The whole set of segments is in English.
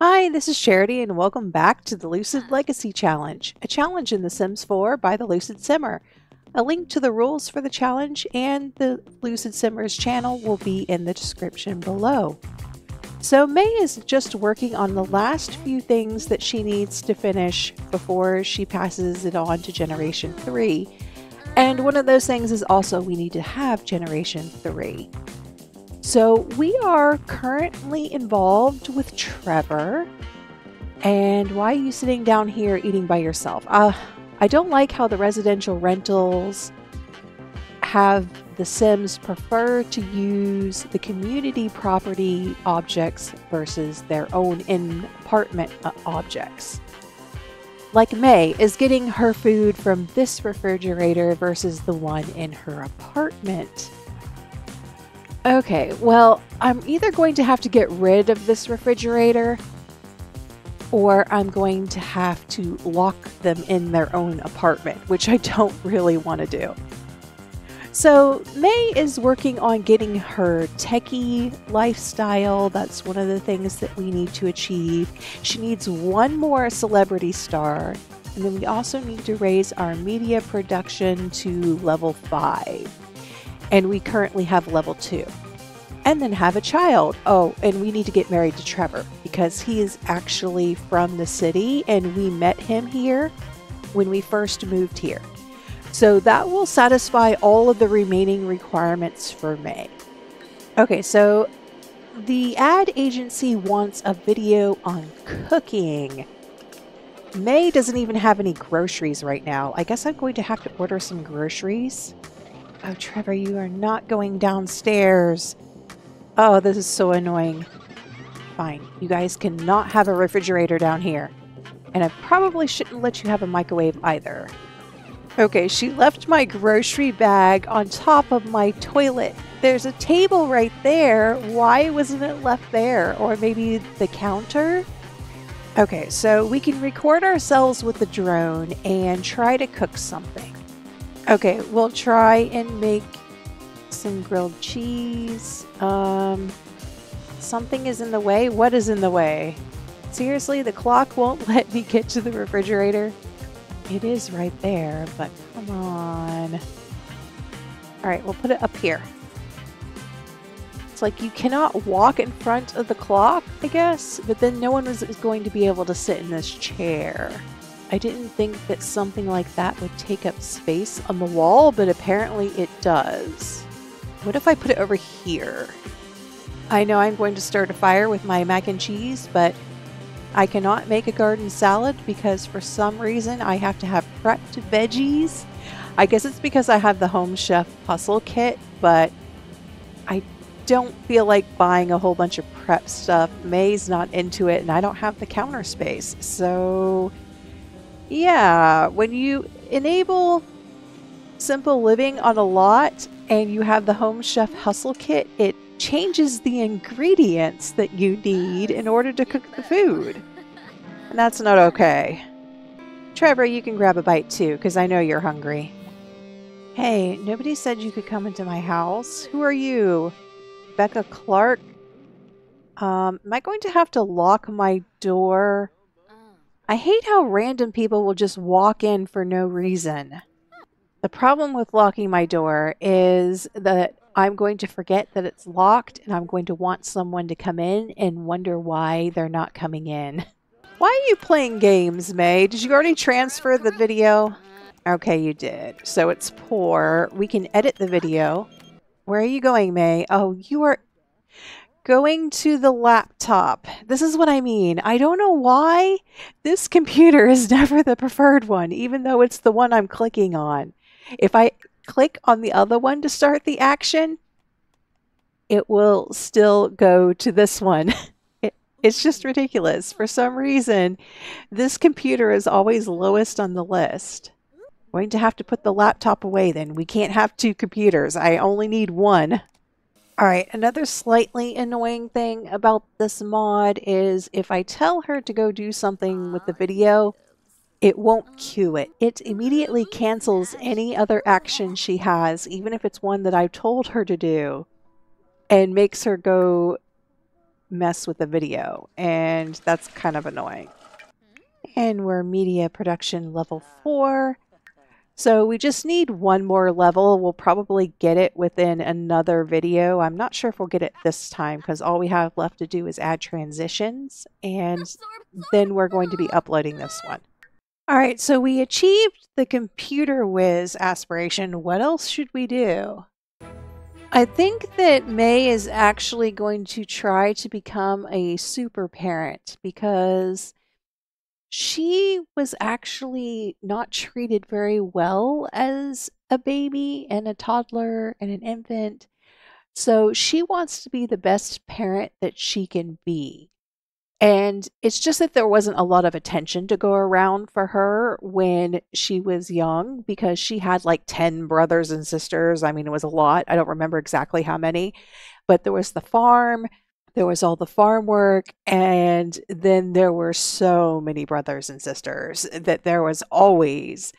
Hi, this is Charity, and welcome back to the Lucid Legacy Challenge, a challenge in The Sims 4 by the Lucid Simmer. A link to the rules for the challenge and the Lucid Simmer's channel will be in the description below. So, Mae is just working on the last few things that she needs to finish before she passes it on to Generation 3. And one of those things is also we need to have Generation 3. So we are currently involved with Trever. And why are you sitting down here eating by yourself? Uh, I don't like how the residential rentals have the Sims prefer to use the community property objects versus their own in apartment uh, objects. Like Mae is getting her food from this refrigerator versus the one in her apartment. Okay, well, I'm either going to have to get rid of this refrigerator or I'm going to have to lock them in their own apartment, which I don't really want to do. So, Mae is working on getting her techie lifestyle. That's one of the things that we need to achieve. She needs one more celebrity star, and then we also need to raise our media production to level 5 and we currently have level two. And then have a child. Oh, and we need to get married to Trever because he is actually from the city and we met him here when we first moved here. So that will satisfy all of the remaining requirements for Mae. Okay, so the ad agency wants a video on cooking. Mae doesn't even have any groceries right now. I guess I'm going to have to order some groceries. Oh, Trever, you are not going downstairs. Oh, this is so annoying. Fine. You guys cannot have a refrigerator down here. And I probably shouldn't let you have a microwave either. Okay, she left my grocery bag on top of my toilet. There's a table right there. Why wasn't it left there? Or maybe the counter? Okay, so we can record ourselves with the drone and try to cook something. Okay, we'll try and make some grilled cheese. Um, something is in the way. What is in the way? Seriously, the clock won't let me get to the refrigerator. It is right there, but come on. All right, we'll put it up here. It's like you cannot walk in front of the clock, I guess, but then no one is going to be able to sit in this chair. I didn't think that something like that would take up space on the wall, but apparently it does. What if I put it over here? I know I'm going to start a fire with my mac and cheese, but I cannot make a garden salad because for some reason I have to have prepped veggies. I guess it's because I have the Home Chef Hustle Kit, but I don't feel like buying a whole bunch of prep stuff. Mae's not into it, and I don't have the counter space. So yeah, when you enable simple living on a lot and you have the Home Chef Hustle Kit, it changes the ingredients that you need in order to cook the food. And that's not okay. Trever, you can grab a bite too, because I know you're hungry. Hey, nobody said you could come into my house. Who are you? Becca Clark? Um, am I going to have to lock my door? I hate how random people will just walk in for no reason. The problem with locking my door is that I'm going to forget that it's locked and I'm going to want someone to come in and wonder why they're not coming in. Why are you playing games, Mae? Did you already transfer the video? Okay, you did. So it's poor. We can edit the video. Where are you going, Mae? Oh, you are going to the laptop. This is what I mean. I don't know why this computer is never the preferred one, even though it's the one I'm clicking on. If I click on the other one to start the action, it will still go to this one. It, it's just ridiculous. For some reason, this computer is always lowest on the list. Going to have to put the laptop away then. We can't have two computers. I only need one. All right, another slightly annoying thing about this mod is if I tell her to go do something with the video, it won't queue it. It immediately cancels any other action she has, even if it's one that I've told her to do, and makes her go mess with the video, and that's kind of annoying. And we're media production level 4. So we just need one more level. We'll probably get it within another video. I'm not sure if we'll get it this time because all we have left to do is add transitions and then we're going to be uploading this one. All right, so we achieved the computer whiz aspiration. What else should we do? I think that Mae is actually going to try to become a super parent because she was actually not treated very well as a baby and a toddler and an infant. So she wants to be the best parent that she can be. And it's just that there wasn't a lot of attention to go around for her when she was young because she had like 10 brothers and sisters. I mean, it was a lot. I don't remember exactly how many, but there was the farm, there was all the farm work and then there were so many brothers and sisters that there was always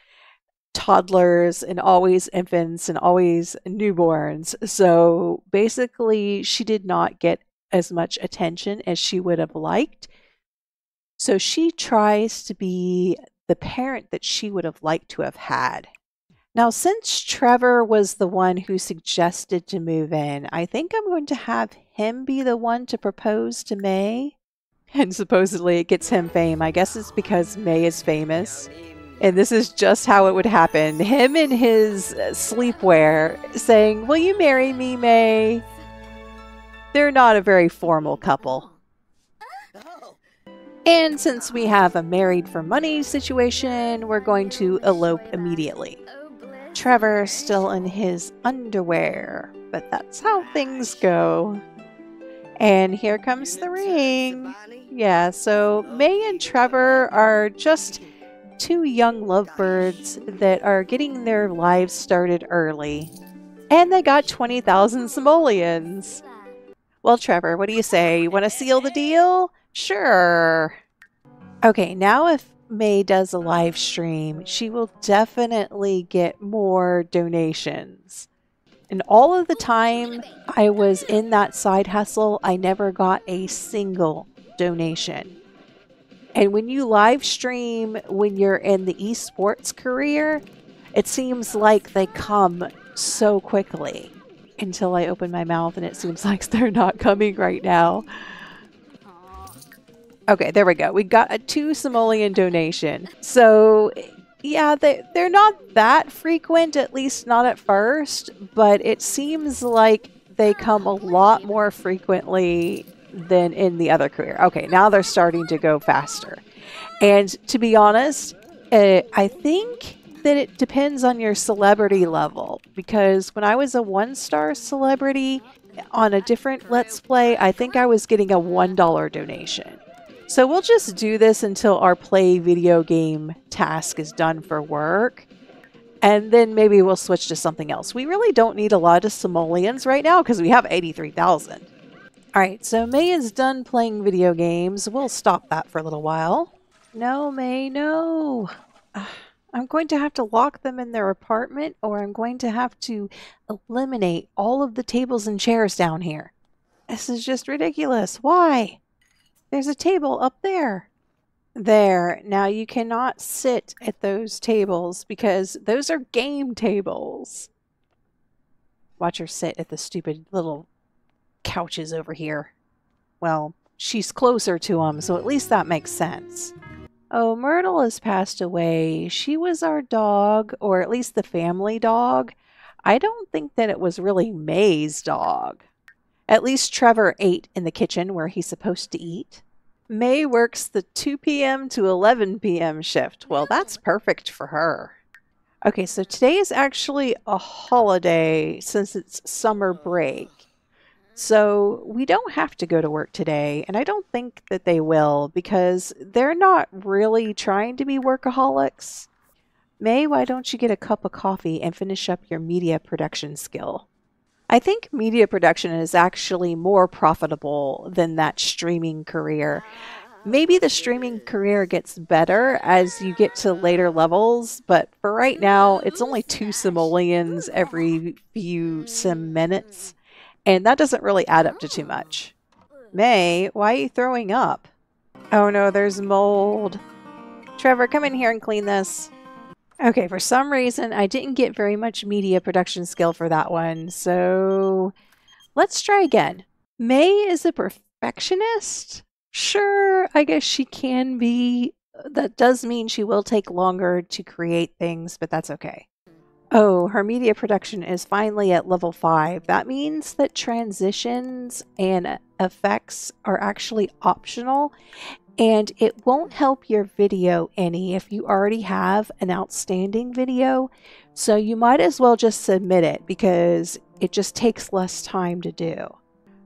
toddlers and always infants and always newborns so basically she did not get as much attention as she would have liked so she tries to be the parent that she would have liked to have had now, since Trever was the one who suggested to move in, I think I'm going to have him be the one to propose to Mae. And supposedly it gets him fame. I guess it's because Mae is famous. And this is just how it would happen. Him in his uh, sleepwear saying, Will you marry me, Mae? They're not a very formal couple. And since we have a married for money situation, we're going to elope immediately. Trever still in his underwear, but that's how things go. And here comes the ring. Yeah, so Mae and Trever are just two young lovebirds that are getting their lives started early. And they got 20,000 simoleons. Well, Trever, what do you say? You want to seal the deal? Sure. Okay, now if Mae does a live stream, she will definitely get more donations. And all of the time I was in that side hustle, I never got a single donation. And when you live stream when you're in the esports career, it seems like they come so quickly until I open my mouth and it seems like they're not coming right now. Okay, there we go. We got a two simoleon donation. So yeah, they they're not that frequent, at least not at first, but it seems like they come a lot more frequently than in the other career. Okay, now they're starting to go faster. And to be honest, uh, I think that it depends on your celebrity level because when I was a one star celebrity on a different Let's Play, I think I was getting a $1 donation. So we'll just do this until our play video game task is done for work. And then maybe we'll switch to something else. We really don't need a lot of simoleons right now because we have 83,000. Alright, so Mae is done playing video games. We'll stop that for a little while. No, Mae, no. I'm going to have to lock them in their apartment or I'm going to have to eliminate all of the tables and chairs down here. This is just ridiculous. Why? There's a table up there. There. Now you cannot sit at those tables because those are game tables. Watch her sit at the stupid little couches over here. Well, she's closer to them, so at least that makes sense. Oh, Myrtle has passed away. She was our dog, or at least the family dog. I don't think that it was really Mae's dog. At least Trever ate in the kitchen where he's supposed to eat. Mae works the 2 p.m. to 11 p.m. shift. Well, that's perfect for her. Okay, so today is actually a holiday since it's summer oh, break. So we don't have to go to work today, and I don't think that they will because they're not really trying to be workaholics. Mae, why don't you get a cup of coffee and finish up your media production skill? I think media production is actually more profitable than that streaming career. Maybe the streaming career gets better as you get to later levels, but for right now, it's only two simoleons every few sim minutes, and that doesn't really add up to too much. Mae, why are you throwing up? Oh no, there's mold. Trever, come in here and clean this. Okay, for some reason, I didn't get very much media production skill for that one, so let's try again. Mae is a perfectionist? Sure, I guess she can be. That does mean she will take longer to create things, but that's okay. Oh, her media production is finally at level 5. That means that transitions and effects are actually optional and it won't help your video any if you already have an outstanding video. So you might as well just submit it because it just takes less time to do.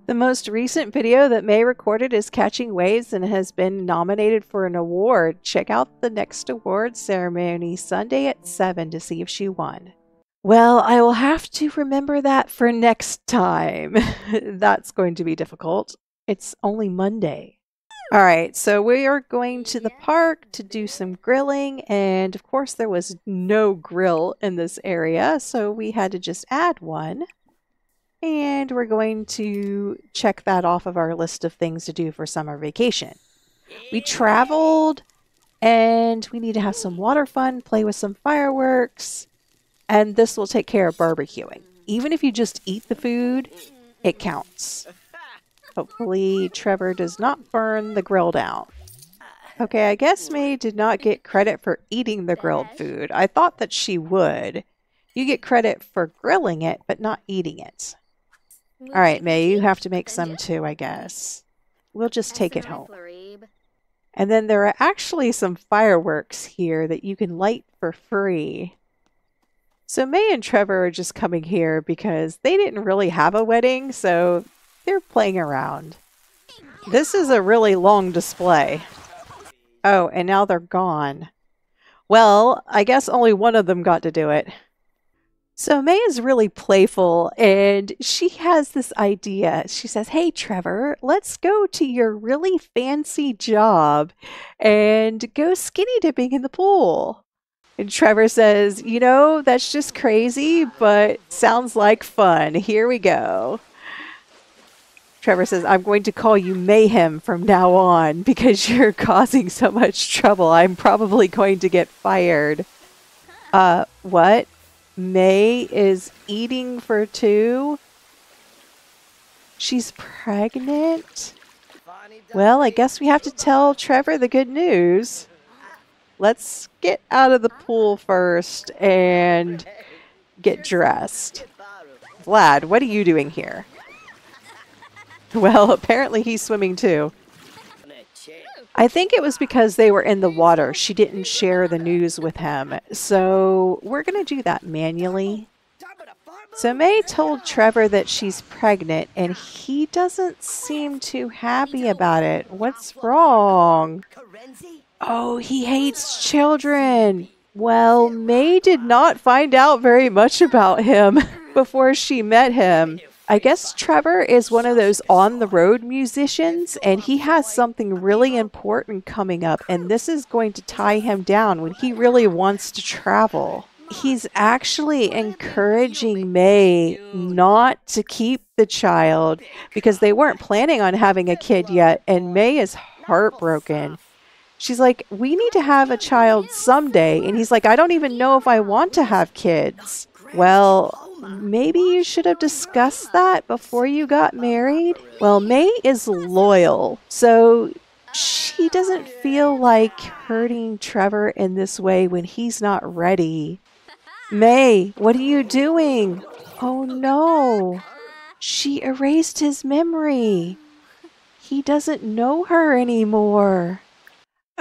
The most recent video that Mae recorded is Catching Waves and has been nominated for an award. Check out the next award ceremony Sunday at 7 to see if she won. Well, I will have to remember that for next time. That's going to be difficult. It's only Monday. All right, so we are going to the park to do some grilling, and of course, there was no grill in this area, so we had to just add one. And we're going to check that off of our list of things to do for summer vacation. We traveled, and we need to have some water fun, play with some fireworks, and this will take care of barbecuing. Even if you just eat the food, it counts. Hopefully Trever does not burn the grill down. Okay, I guess Mae did not get credit for eating the grilled food. I thought that she would. You get credit for grilling it, but not eating it. All right, Mae, you have to make some too, I guess. We'll just take it home. And then there are actually some fireworks here that you can light for free. So Mae and Trever are just coming here because they didn't really have a wedding, so they're playing around. This is a really long display. Oh, and now they're gone. Well, I guess only one of them got to do it. So Mae is really playful and she has this idea. She says, Hey, Trever, let's go to your really fancy job and go skinny dipping in the pool. And Trever says, You know, that's just crazy, but sounds like fun. Here we go. Trever says, I'm going to call you Mayhem from now on because you're causing so much trouble. I'm probably going to get fired. Uh, what? Mae is eating for two? She's pregnant? Well, I guess we have to tell Trever the good news. Let's get out of the pool first and get dressed. Vlad, what are you doing here? Well, apparently he's swimming too. I think it was because they were in the water. She didn't share the news with him. So we're going to do that manually. So Mae told Trever that she's pregnant and he doesn't seem too happy about it. What's wrong? Oh, he hates children. Well, Mae did not find out very much about him before she met him. I guess Trever is one of those on the road musicians, and he has something really important coming up, and this is going to tie him down when he really wants to travel. He's actually encouraging Mae not to keep the child because they weren't planning on having a kid yet, and Mae is heartbroken. She's like, We need to have a child someday. And he's like, I don't even know if I want to have kids. Well, maybe you should have discussed that before you got married. Well, Mae is loyal, so she doesn't feel like hurting Trever in this way when he's not ready. Mae, what are you doing? Oh no. She erased his memory. He doesn't know her anymore.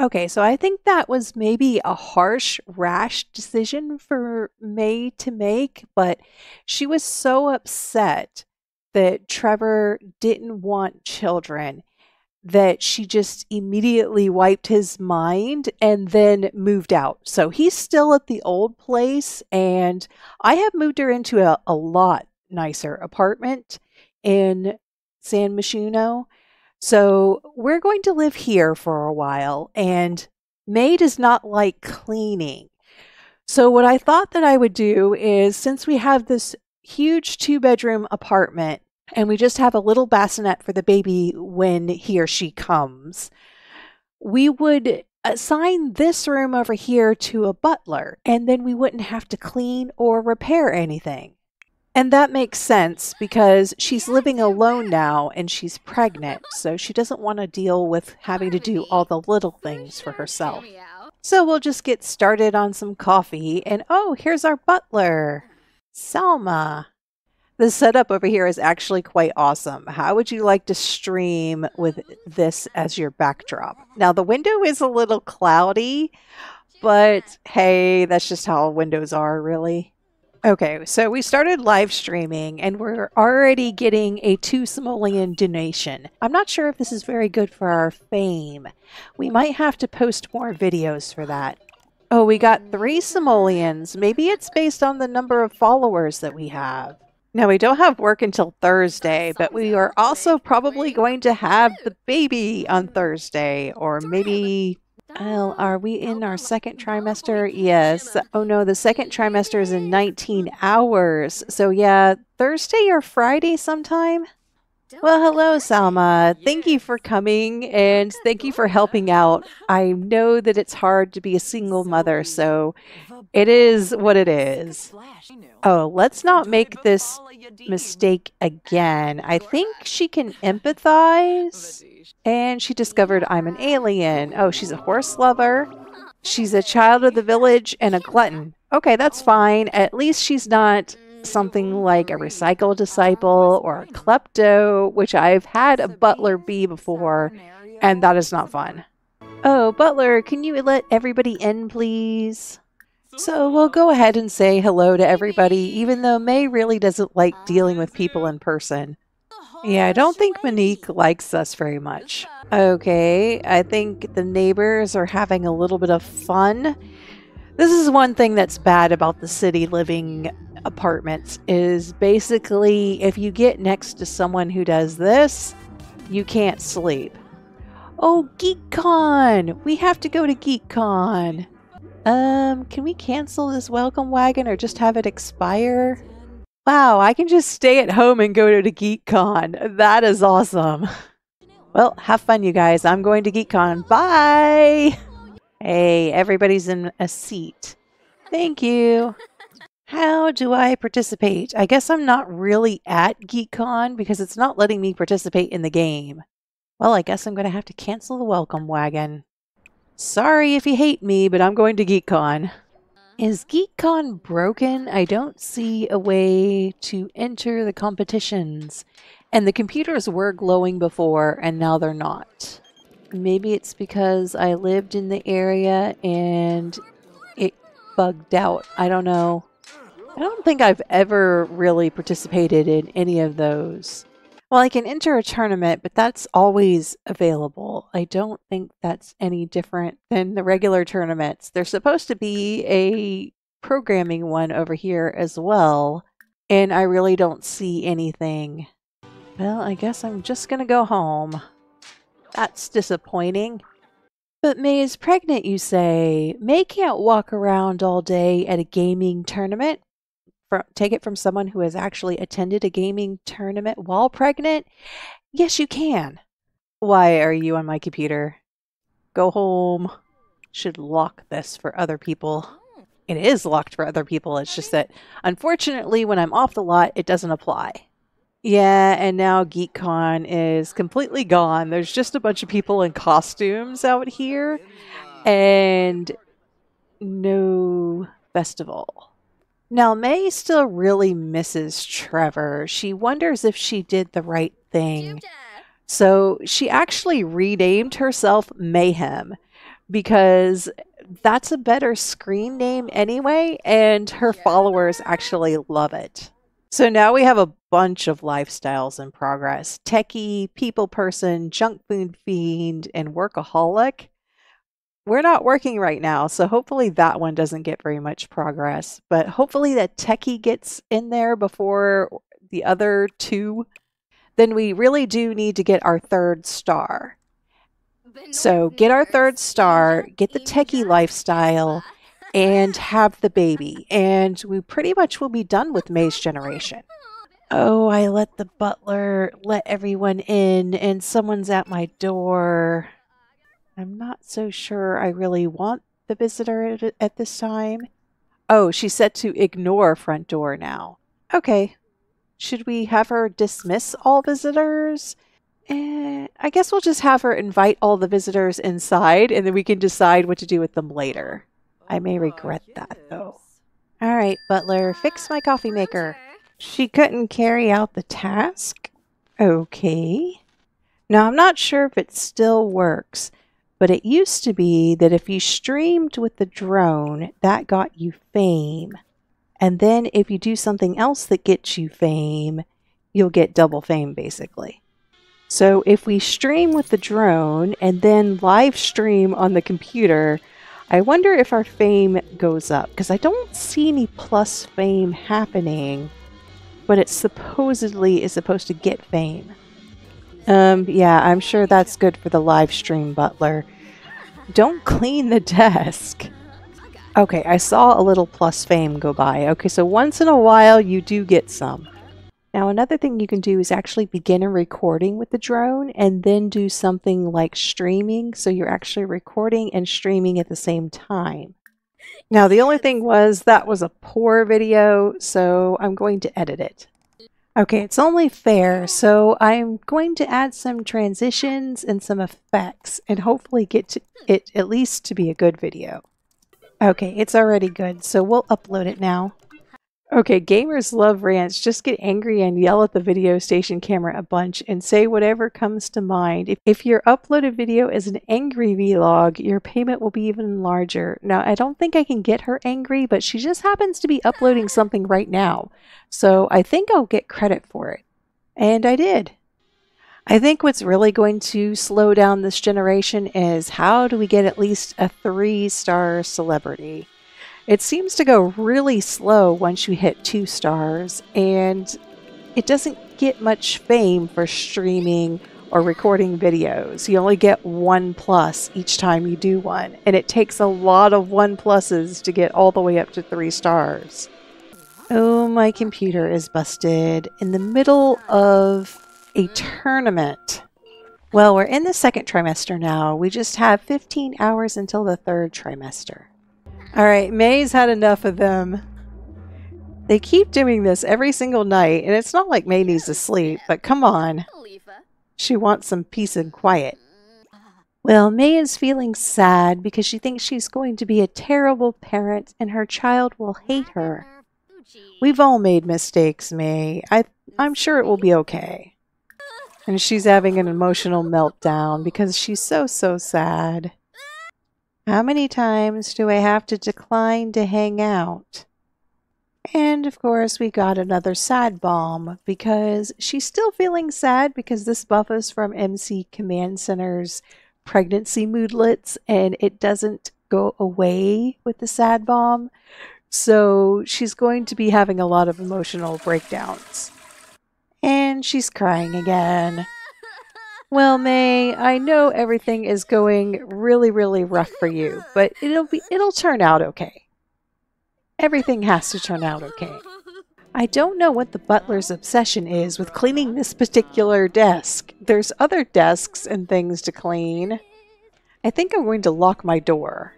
Okay, so I think that was maybe a harsh, rash decision for Mae to make, but she was so upset that Trever didn't want children that she just immediately wiped his mind and then moved out. So he's still at the old place, and I have moved her into a, a lot nicer apartment in San Myshuno. So we're going to live here for a while, and Mae does not like cleaning. So what I thought that I would do is since we have this huge two bedroom apartment, and we just have a little bassinet for the baby when he or she comes, we would assign this room over here to a butler, and then we wouldn't have to clean or repair anything. And that makes sense because she's living alone now and she's pregnant, so she doesn't want to deal with having to do all the little things for herself. So we'll just get started on some coffee, and oh, here's our butler, Selma. The setup over here is actually quite awesome. How would you like to stream with this as your backdrop? Now, the window is a little cloudy, but hey, that's just how windows are, really. Okay, so we started live streaming and we're already getting a two simoleon donation. I'm not sure if this is very good for our fame. We might have to post more videos for that. Oh, we got three simoleons. Maybe it's based on the number of followers that we have. Now, we don't have work until Thursday, but we are also probably going to have the baby on Thursday, or maybe well, are we in our second trimester? Yes. Oh no, the second trimester is in 19 hours. So yeah, Thursday or Friday sometime? Well, hello, Salma. Thank you for coming and thank you for helping out. I know that it's hard to be a single mother, so it is what it is. Oh, let's not make this mistake again. I think she can empathize. And she discovered I'm an alien. Oh, she's a horse lover. She's a child of the village and a glutton. Okay, that's fine. At least she's not something like a recycle disciple or a klepto, which I've had a butler be before, and that is not fun. Oh, butler, can you let everybody in, please? So we'll go ahead and say hello to everybody, even though Mae really doesn't like dealing with people in person. Yeah, I don't think Monique likes us very much. Okay, I think the neighbors are having a little bit of fun. This is one thing that's bad about the city living apartments is basically if you get next to someone who does this, you can't sleep. Oh, GeekCon! We have to go to GeekCon. Um, can we cancel this welcome wagon or just have it expire? Wow, I can just stay at home and go to GeekCon. That is awesome. Well, have fun, you guys. I'm going to GeekCon. Bye! Hey, everybody's in a seat. Thank you. How do I participate? I guess I'm not really at GeekCon because it's not letting me participate in the game. Well, I guess I'm going to have to cancel the welcome wagon. Sorry if you hate me, but I'm going to GeekCon. Mm-hmm. Is GeekCon broken? I don't see a way to enter the competitions. And the computers were glowing before, and now they're not. Maybe it's because I lived in the area and it bugged out. I don't know. I don't think I've ever really participated in any of those. Well, I can enter a tournament, but that's always available. I don't think that's any different than the regular tournaments. There's supposed to be a programming one over here as well, and I really don't see anything. Well, I guess I'm just to go home. That's disappointing. But Mae is pregnant, you say. Mae can't walk around all day at a gaming tournament from take it from someone who has actually attended a gaming tournament while pregnant? Yes, you can. Why are you on my computer? Go home. Should lock this for other people. It is locked for other people. It's just that unfortunately when I'm off the lot, it doesn't apply. Yeah, and now GeekCon is completely gone. There's just a bunch of people in costumes out here and no festival. Now, Mae still really misses Trever. She wonders if she did the right thing. So she actually renamed herself Mayhem because that's a better screen name anyway, and her followers actually love it. So now we have a bunch of lifestyles in progress techie, people person, junk food fiend, and workaholic we're not working right now, so hopefully that one doesn't get very much progress. But hopefully that techie gets in there before the other two. Then we really do need to get our third star. So get our third star, get the techie lifestyle, and have the baby. And we pretty much will be done with Mae's generation. Oh, I let the butler let everyone in, and someone's at my door. I'm not so sure I really want the visitor at, at this time. Oh, she's set to ignore front door now. Okay. Should we have her dismiss all visitors? Eh, I guess we'll just have her invite all the visitors inside and then we can decide what to do with them later. I may regret that though. All right, Butler, fix my coffee maker. She couldn't carry out the task? Okay. Now, I'm not sure if it still works, but it used to be that if you streamed with the drone, that got you fame. And then if you do something else that gets you fame, you'll get double fame basically. So if we stream with the drone and then live stream on the computer, I wonder if our fame goes up because I don't see any plus fame happening, but it supposedly is supposed to get fame. Um, yeah, I'm sure that's good for the live stream, Butler. Don't clean the desk. Okay, I saw a little plus fame go by. Okay, so once in a while you do get some. Now, another thing you can do is actually begin a recording with the drone and then do something like streaming. So you're actually recording and streaming at the same time. Now, the only thing was that was a poor video, so I'm going to edit it. Okay, it's only fair, so I'm going to add some transitions and some effects and hopefully get it at least to be a good video. Okay, it's already good, so we'll upload it now. Okay, gamers love rants. Just get angry and yell at the video station camera a bunch and say whatever comes to mind. If, if your uploaded video is an angry vlog, your payment will be even larger. Now, I don't think I can get her angry, but she just happens to be uploading something right now. So I think I'll get credit for it. And I did. I think what's really going to slow down this generation is how do we get at least a three star celebrity? It seems to go really slow once you hit two stars, and it doesn't get much fame for streaming or recording videos. You only get one plus each time you do one, and it takes a lot of one pluses to get all the way up to three stars. Oh, my computer is busted in the middle of a tournament. Well, we're in the second trimester now. We just have 15 hours until the third trimester. All right, Mae's had enough of them. They keep doing this every single night, and it's not like Mae needs to sleep, but come on. She wants some peace and quiet. Well, Mae is feeling sad because she thinks she's going to be a terrible parent and her child will hate her. We've all made mistakes, Mae. I, I'm sure it will be okay. And she's having an emotional meltdown because she's so, so sad. How many times do I have to decline to hang out? And of course, we got another sad bomb because she's still feeling sad because this buff is from MC Command Center's pregnancy moodlets and it doesn't go away with the sad bomb. So she's going to be having a lot of emotional breakdowns. And she's crying again. Well, Mae, I know everything is going really, really rough for you, but it'll be it'll turn out okay. Everything has to turn out okay. I don't know what the butler's obsession is with cleaning this particular desk. There's other desks and things to clean. I think I'm going to lock my door.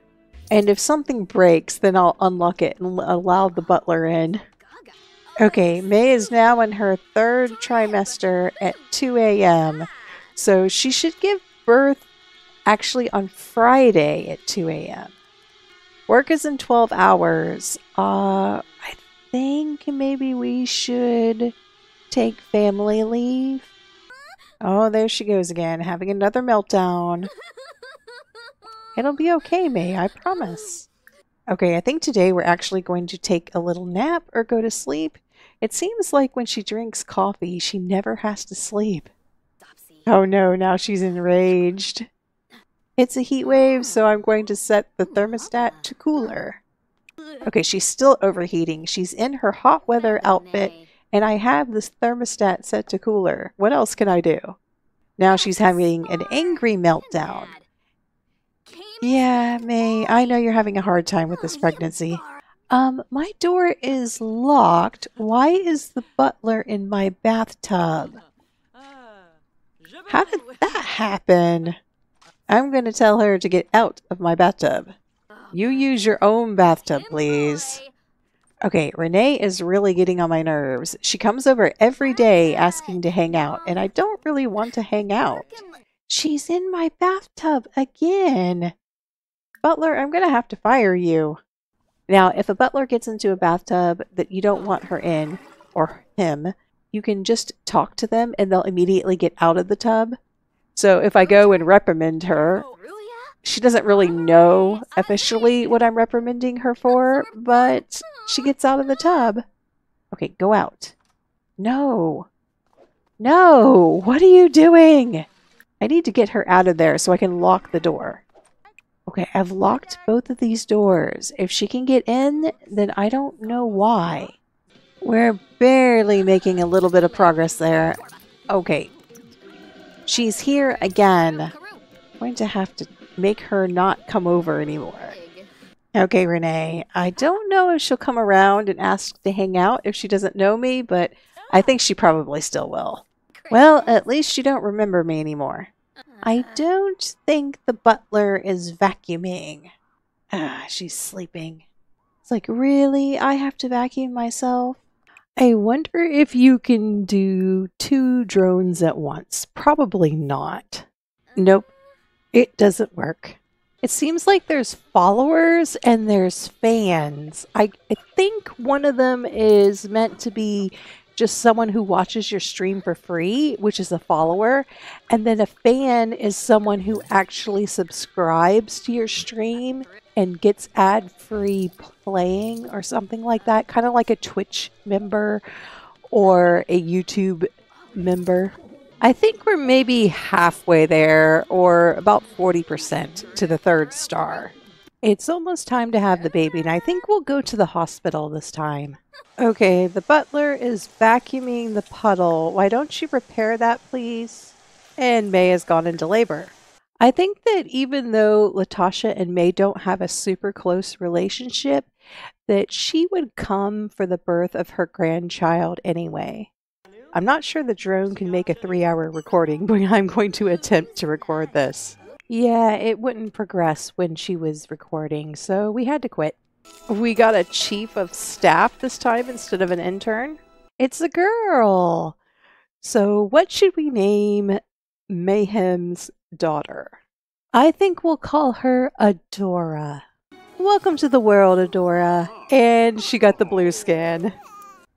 And if something breaks, then I'll unlock it and allow the butler in. Okay, Mae is now in her third trimester at 2 a.m. So she should give birth actually on Friday at 2 a.m. Work is in 12 hours. Uh, I think maybe we should take family leave. Oh, there she goes again, having another meltdown. It'll be okay, Mae, I promise. Okay, I think today we're actually going to take a little nap or go to sleep. It seems like when she drinks coffee, she never has to sleep. Oh no, now she's enraged. It's a heat wave, so I'm going to set the thermostat to cooler. Okay, she's still overheating. She's in her hot weather outfit, and I have this thermostat set to cooler. What else can I do? Now she's having an angry meltdown. Yeah, Mae, I know you're having a hard time with this pregnancy. Um, my door is locked. Why is the butler in my bathtub? How did that happen? I'm going to tell her to get out of my bathtub. You use your own bathtub, please. Okay, Renee is really getting on my nerves. She comes over every day asking to hang out, and I don't really want to hang out. She's in my bathtub again. Butler, I'm going to have to fire you. Now, if a butler gets into a bathtub that you don't want her in, or him, you can just talk to them and they'll immediately get out of the tub. So if I go and reprimand her, she doesn't really know officially what I'm reprimanding her for, but she gets out of the tub. Okay, go out. No. No! What are you doing? I need to get her out of there so I can lock the door. Okay, I've locked both of these doors. If she can get in, then I don't know why. We're barely making a little bit of progress there. Okay. She's here again. I'm going to have to make her not come over anymore. Okay, Renee. I don't know if she'll come around and ask to hang out if she doesn't know me, but I think she probably still will. Well, at least you don't remember me anymore. I don't think the butler is vacuuming. Ah, she's sleeping. It's like, really? I have to vacuum myself? I wonder if you can do two drones at once. Probably not. Nope, it doesn't work. It seems like there's followers and there's fans. I, I think one of them is meant to be just someone who watches your stream for free, which is a follower. And then a fan is someone who actually subscribes to your stream and gets ad free playing or something like that, kind of like a Twitch member or a YouTube member. I think we're maybe halfway there or about 40% to the third star. It's almost time to have the baby, and I think we'll go to the hospital this time. Okay, the butler is vacuuming the puddle. Why don't you repair that, please? And Mae has gone into labor. I think that even though Latasha and Mae don't have a super close relationship, that she would come for the birth of her grandchild anyway. I'm not sure the drone can make a three hour recording, but I'm going to attempt to record this. Yeah, it wouldn't progress when she was recording, so we had to quit. We got a chief of staff this time instead of an intern. It's a girl. So, what should we name Mayhem's daughter? I think we'll call her Adora. Welcome to the world, Adora. And she got the blue skin.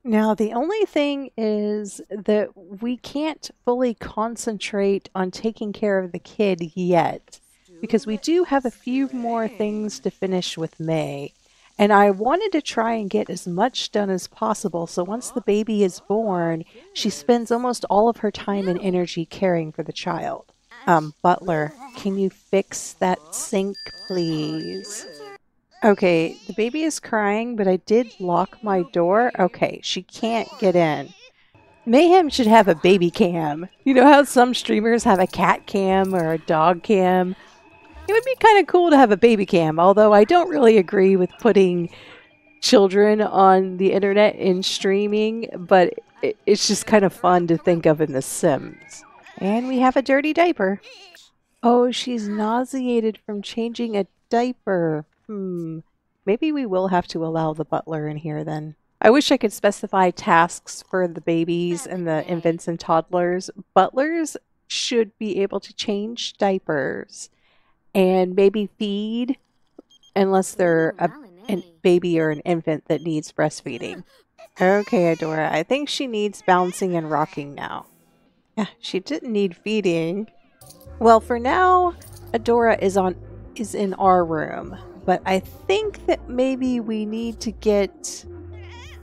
Now, the only thing is that we can't fully concentrate on taking care of the kid yet because we do have a few more things to finish with Mae. And I wanted to try and get as much done as possible so once the baby is born, she spends almost all of her time and energy caring for the child. Um, Butler, can you fix that sink, please? Okay, the baby is crying, but I did lock my door. Okay, she can't get in. Mayhem should have a baby cam. You know how some streamers have a cat cam or a dog cam? It would be kind of cool to have a baby cam, although I don't really agree with putting children on the internet in streaming, but it, it's just kind of fun to think of in The Sims. And we have a dirty diaper. Oh, she's nauseated from changing a diaper. Hmm. Maybe we will have to allow the butler in here then. I wish I could specify tasks for the babies and the infants and toddlers. Butlers should be able to change diapers and maybe feed unless they're a, a baby or an infant that needs breastfeeding. Okay, Adora, I think she needs bouncing and rocking now. Yeah, she didn't need feeding. Well, for now, Adora is on is in our room. But I think that maybe we need to get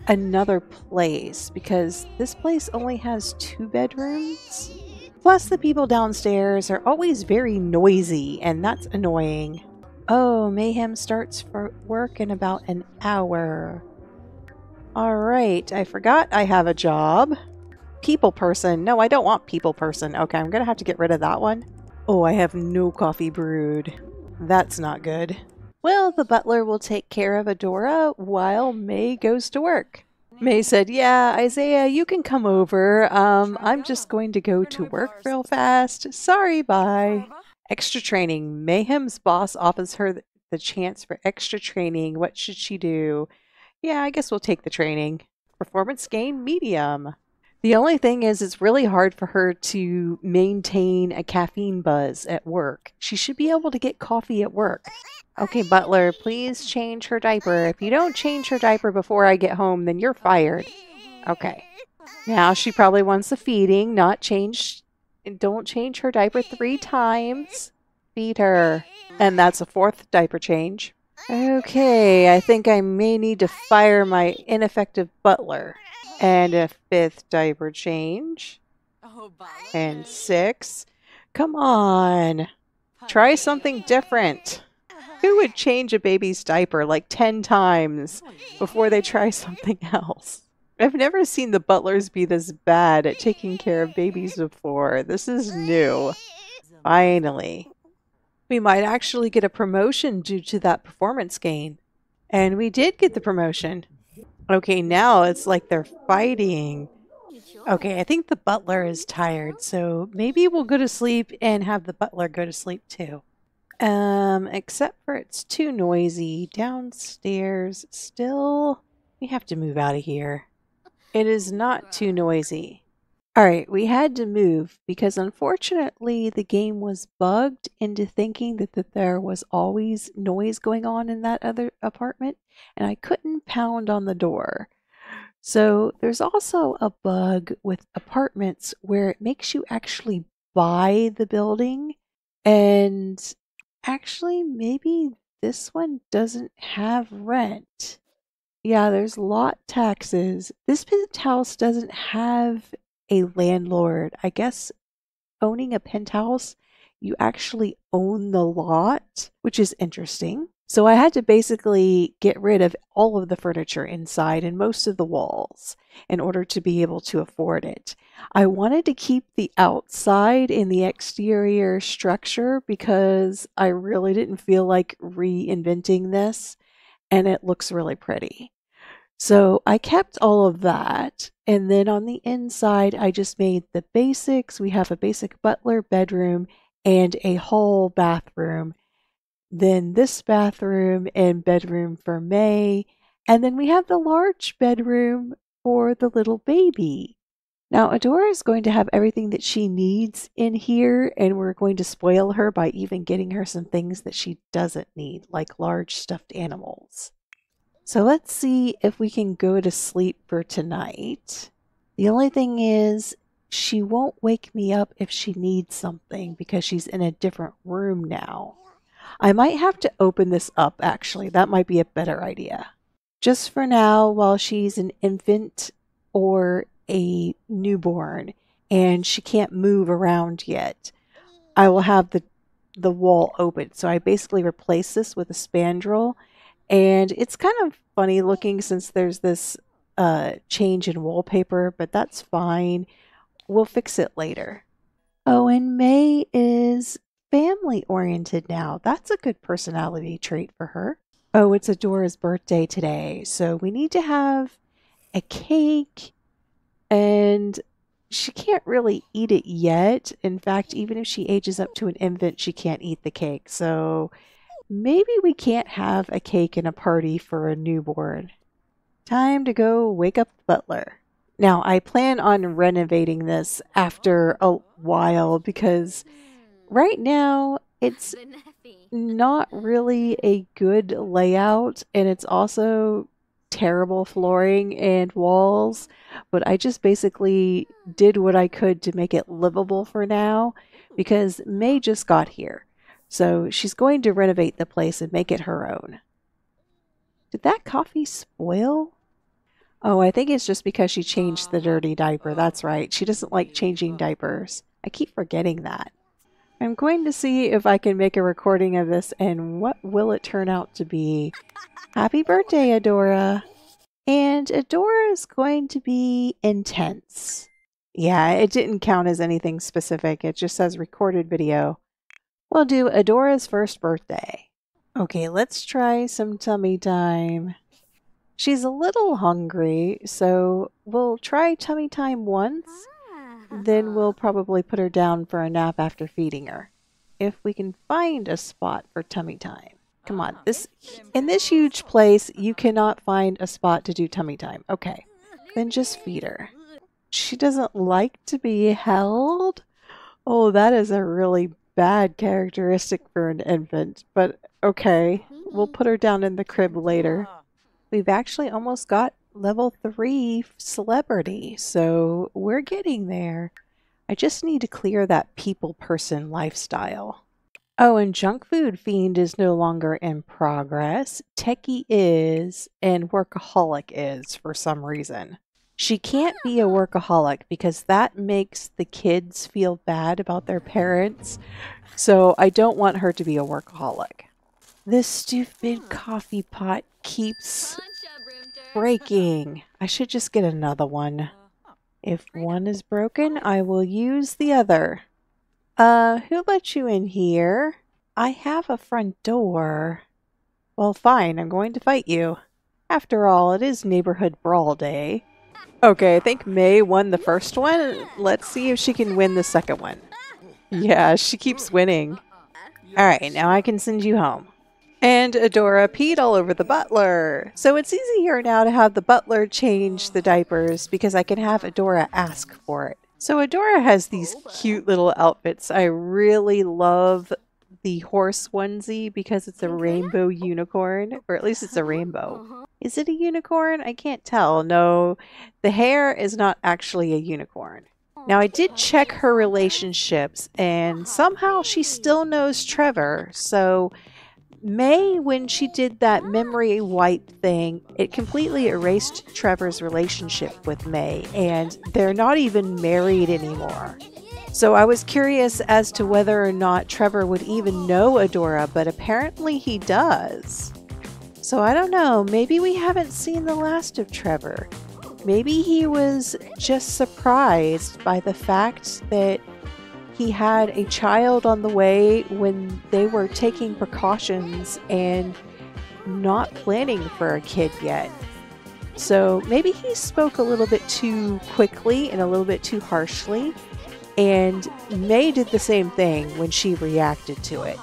another place because this place only has two bedrooms. Plus, the people downstairs are always very noisy, and that's annoying. Oh, Mayhem starts for work in about an hour. Alright, I forgot I have a job. People person. No, I don't want people person. Okay, I'm gonna have to get rid of that one. Oh, I have no coffee brewed. That's not good. Well, the butler will take care of Adora while Mae goes to work. Mae said, Yeah, Isaiah, you can come over. Um, I'm just going to go to work real fast. Sorry, bye. Extra training. Mayhem's boss offers her the chance for extra training. What should she do? Yeah, I guess we'll take the training. Performance gain medium. The only thing is, it's really hard for her to maintain a caffeine buzz at work. She should be able to get coffee at work. Okay, Butler, please change her diaper. If you don't change her diaper before I get home, then you're fired. Okay. Now she probably wants the feeding, not change. Don't change her diaper three times. Feed her. And that's a fourth diaper change. Okay, I think I may need to fire my ineffective butler. And a fifth diaper change. And six. Come on. Try something different. Who would change a baby's diaper like 10 times oh, before they try something else? I've never seen the butlers be this bad at taking care of babies before. This is new. Finally. We might actually get a promotion due to that performance gain. And we did get the promotion. Okay, now it's like they're fighting. Okay, I think the butler is tired, so maybe we'll go to sleep and have the butler go to sleep too. Um, except for it's too noisy downstairs. Still, we have to move out of here. It is not too noisy. All right, we had to move because unfortunately the game was bugged into thinking that, that there was always noise going on in that other apartment and I couldn't pound on the door. So there's also a bug with apartments where it makes you actually buy the building and actually maybe this one doesn't have rent. Yeah, there's lot taxes. This penthouse doesn't have a landlord. I guess owning a penthouse, you actually own the lot, which is interesting. So I had to basically get rid of all of the furniture inside and most of the walls in order to be able to afford it. I wanted to keep the outside and the exterior structure because I really didn't feel like reinventing this and it looks really pretty. So I kept all of that. And then on the inside, I just made the basics. We have a basic butler bedroom and a hall bathroom. Then this bathroom and bedroom for Mae. And then we have the large bedroom for the little baby. Now, Adora is going to have everything that she needs in here, and we're going to spoil her by even getting her some things that she doesn't need, like large stuffed animals. So let's see if we can go to sleep for tonight. The only thing is, she won't wake me up if she needs something because she's in a different room now. I might have to open this up actually. That might be a better idea. Just for now, while she's an infant or a newborn and she can't move around yet, I will have the the wall open. So I basically replace this with a spandrel and it's kind of funny looking since there's this uh, change in wallpaper, but that's fine. We'll fix it later. Oh, and Mae is family oriented now. That's a good personality trait for her. Oh, it's Adora's birthday today, so we need to have a cake, and she can't really eat it yet. In fact, even if she ages up to an infant, she can't eat the cake. So maybe we can't have a cake and a party for a newborn. Time to go wake up the butler. Now, I plan on renovating this after a while because right now it's not really a good layout and it's also terrible flooring and walls. But I just basically did what I could to make it livable for now because Mae just got here. So she's going to renovate the place and make it her own. Did that coffee spoil? Oh, I think it's just because she changed the dirty diaper. That's right. She doesn't like changing diapers. I keep forgetting that. I'm going to see if I can make a recording of this and what will it turn out to be. Happy birthday, Adora! And Adora is going to be intense. Yeah, it didn't count as anything specific. It just says recorded video. We'll do Adora's first birthday. Okay, let's try some tummy time. She's a little hungry, so we'll try tummy time once. Then we'll probably put her down for a nap after feeding her. If we can find a spot for tummy time. Come on, this in this huge place, you cannot find a spot to do tummy time. Okay, then just feed her. She doesn't like to be held. Oh, that is a really bad characteristic for an infant, but okay. We'll put her down in the crib later. We've actually almost got level 3 celebrity, so we're getting there. I just need to clear that people person lifestyle. Oh, and Junk Food Fiend is no longer in progress. Techie is, and Workaholic is for some reason. She can't be a workaholic because that makes the kids feel bad about their parents. So I don't want her to be a workaholic. This stupid coffee pot keeps breaking. I should just get another one. If one is broken, I will use the other. Uh, who let you in here? I have a front door. Well, fine, I'm going to fight you. After all, it is Neighborhood Brawl Day. Okay, I think Mae won the first one. Let's see if she can win the second one. Yeah, she keeps winning. Alright, now I can send you home. And Adora peed all over the butler. So it's easier now to have the butler change the diapers because I can have Adora ask for it. So Adora has these cute little outfits. I really love the horse onesie because it's a rainbow unicorn, or at least it's a uh-huh. rainbow. Uh-huh. Is it a unicorn? I can't tell. No, the hair is not actually a unicorn. Now, I did check her relationships, and somehow she still knows Trever. So Mae, when she did that memory wipe thing, it completely erased Trever's relationship with Mae, and they're not even married anymore. So I was curious as to whether or not Trever would even know Adora, but apparently he does. So I don't know, maybe we haven't seen the last of Trever. Maybe he was just surprised by the fact that he had a child on the way when they were taking precautions and not planning for a kid yet. So maybe he spoke a little bit too quickly and a little bit too harshly. And Mae did the same thing when she reacted to it.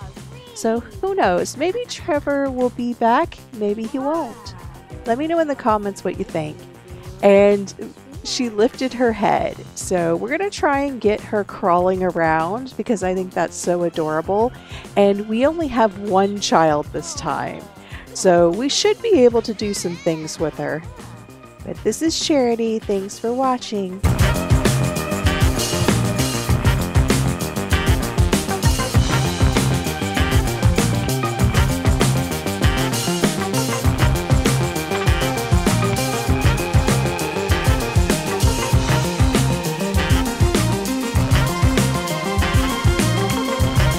So who knows? Maybe Trever will be back, maybe he won't. Let me know in the comments what you think. And she lifted her head. So we're going to try and get her crawling around because I think that's so adorable. And we only have one child this time. So we should be able to do some things with her. But this is Charity. Thanks for watching.